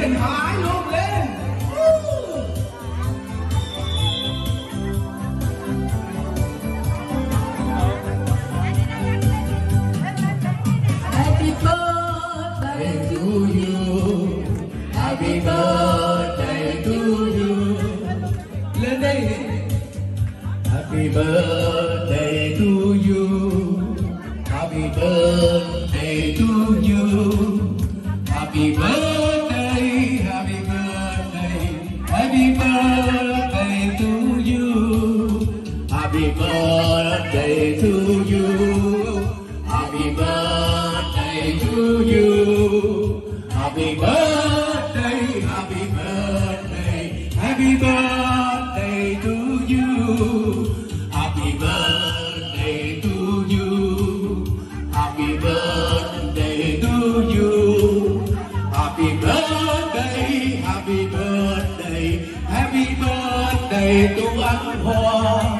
đình họ ái luôn lên Happy birthday to you. Happy birthday to you. lên đây Happy birthday to you. Happy birthday to you. Birthday to you. Happy birthday to you. Happy birthday, happy birthday, happy birthday to you. Happy birthday to you. Happy birthday to you. Happy birthday, happy birthday, happy birthday to anh Hoa.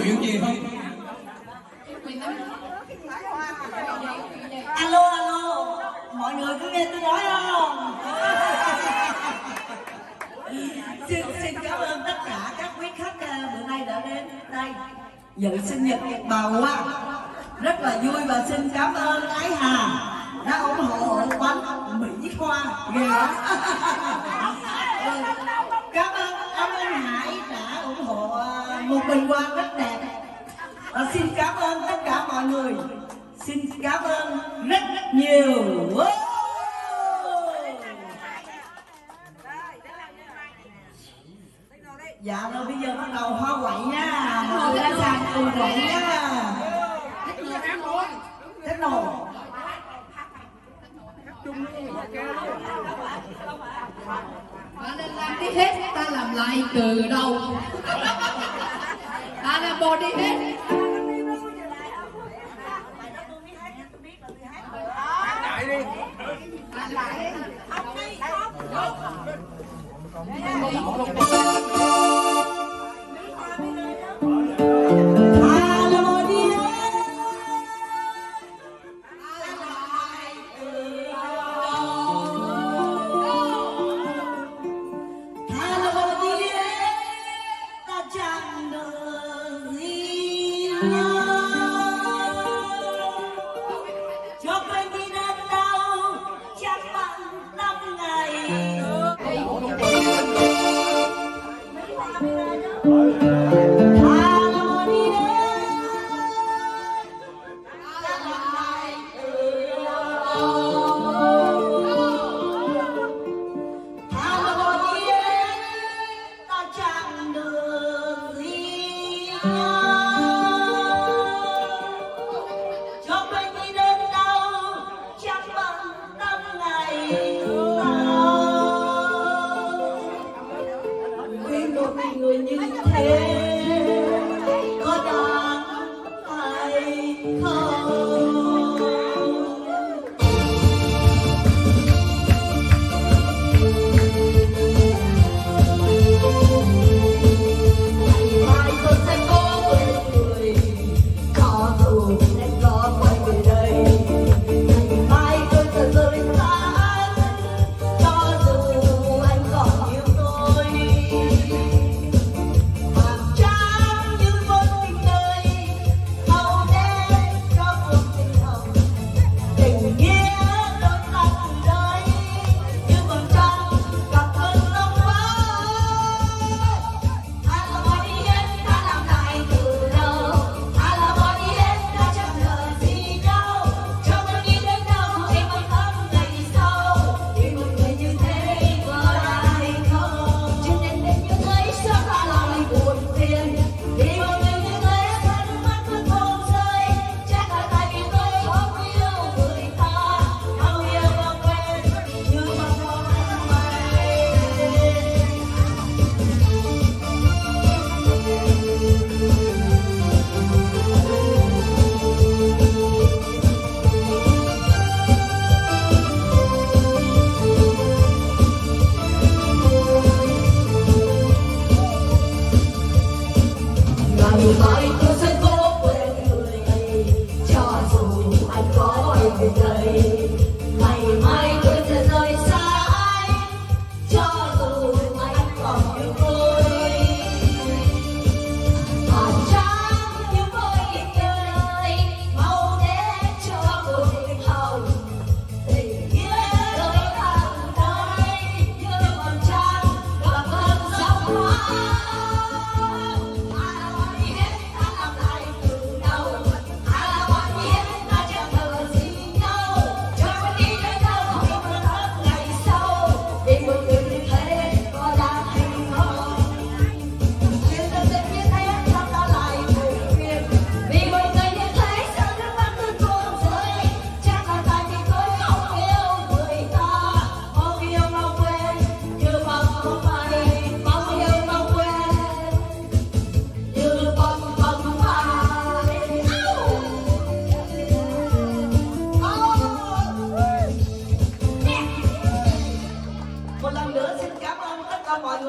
nguyện gì không? Alo alo. Mọi người có nghe tôi nói không? Xin xin cảm ơn tất cả các quý khách à, bữa nay đã đến đây. Dự sinh nhật bà Hoa rất là vui và xin cảm ơn Ái Hà đã ủng hộ bánh Mỹ Khoa ghê lắm cảm ơn ông anh Hải đã ủng hộ à, một bình hoa rất đẹp à, xin cảm ơn tất cả mọi người. Xin cảm ơn rất rất nhiều dạ rồi bây giờ bắt đầu hoa quậy nha. Mọi người đã sàn cùng quậy nha. Thế nồi ta nên làm đi hết ta làm lại từ đầu. Ta làm bò đi hết. Gì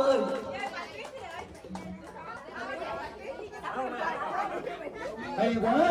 ơi. Hay quá.